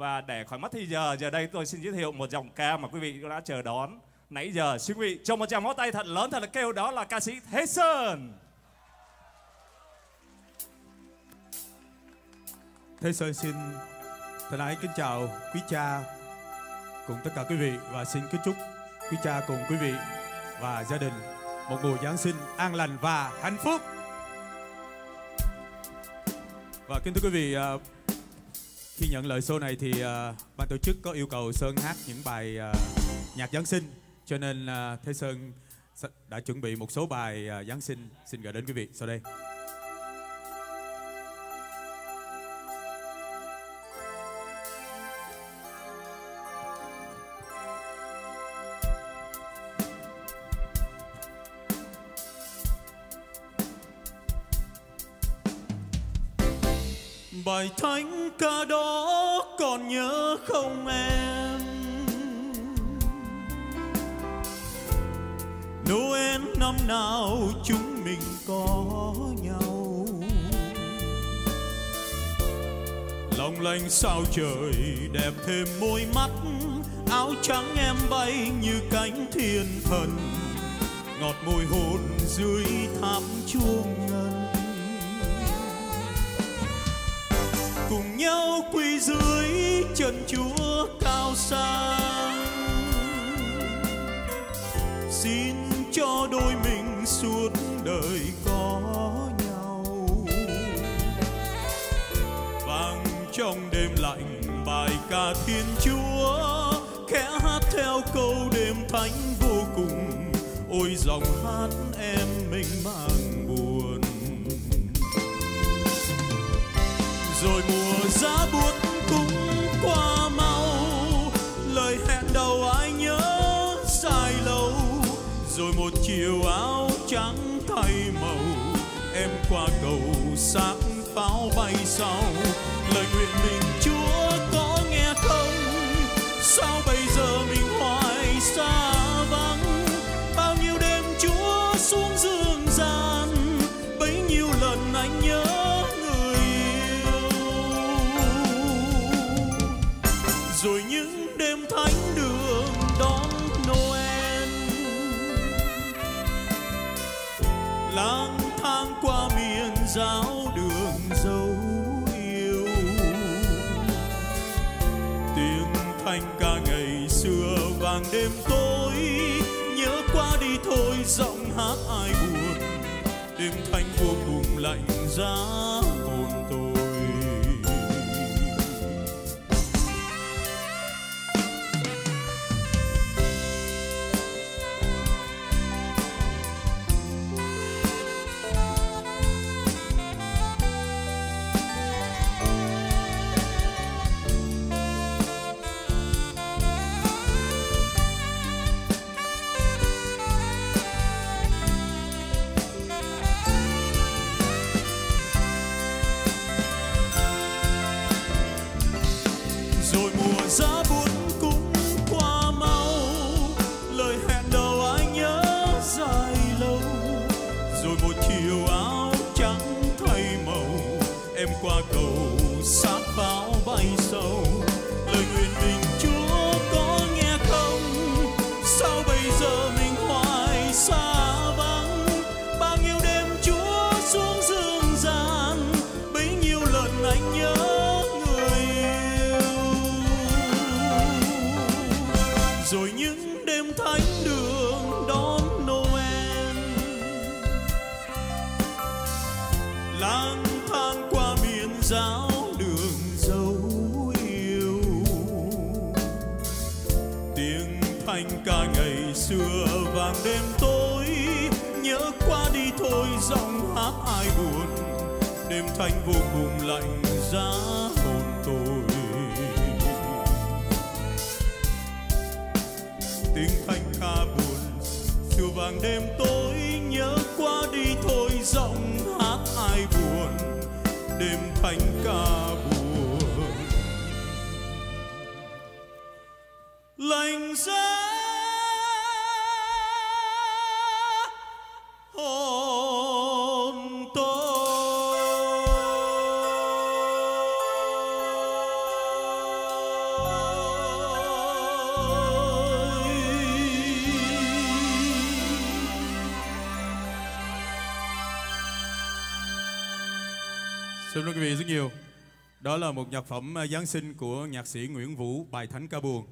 Và để khỏi mất thì giờ, giờ đây tôi xin giới thiệu một dòng ca mà quý vị đã chờ đón nãy giờ. Xin quý vị cho một tràng pháo tay thật lớn, thật là kêu đó là ca sĩ Thế Sơn. Thế Sơn xin thân ái kính chào quý cha cùng tất cả quý vị và xin kính chúc quý cha cùng quý vị và gia đình một mùa Giáng sinh an lành và hạnh phúc. Và kính thưa quý vị, à, khi nhận lời show này thì uh, ban tổ chức có yêu cầu Sơn hát những bài uh, nhạc Giáng sinh, cho nên à, uh, Thế Sơn đã chuẩn bị một số bài uh, Giáng sinh xin gửi đến quý vị sau đây. Bài thánh ca đó còn nhớ không em? Noel, năm nào chúng mình có nhau? Lòng lanh sao trời đẹp thêm môi mắt, Áo trắng em bay như cánh thiên thần. Ngọt môi hôn dưới tháp chuông ngân. Cùng nhau quỳ dưới chân Chúa cao sang. Xin cho đôi mình suốt đời có nhau. Vang trong đêm lạnh bài ca Thiên Chúa, khẽ hát theo câu đêm thánh vô cùng. Ôi dòng hát em mình mang giá buốt cũng qua mau. Lời hẹn đầu ai nhớ dài lâu. Rồi một chiều áo trắng thay màu. Em qua cầu sáng pháo bay sau. Lời nguyện mình thang qua miền giáo đường dấu yêu. Tiếng thanh ca ngày xưa vàng đêm tối, nhớ qua đi thôi giọng hát ai buồn. Đêm thanh vô cùng lạnh giá một chiều áo trắng thay màu. Em qua cầu sát pháo bay sâu. Lời nguyện mình chúa có nghe không? Sao bây giờ mình hoài xa vắng? Bao nhiêu đêm chúa xuống dương gian, bấy nhiêu lần anh nhớ người yêu. Rồi những đêm thánh lang thang qua miền giáo đường dấu yêu. Tiếng thanh ca ngày xưa vàng đêm tối, nhớ qua đi thôi giọng hát ai buồn. Đêm thanh vô cùng lạnh giá hồn tôi. Tiếng thanh ca buồn, chiều vàng đêm tối, nhớ qua đi thôi giọng thành ca buồn. Lạnh giá Xin cảm ơn quý vị rất nhiều. Đó là một nhạc phẩm à, Giáng sinh của nhạc sĩ Nguyễn Vũ, bài Thánh ca buồn.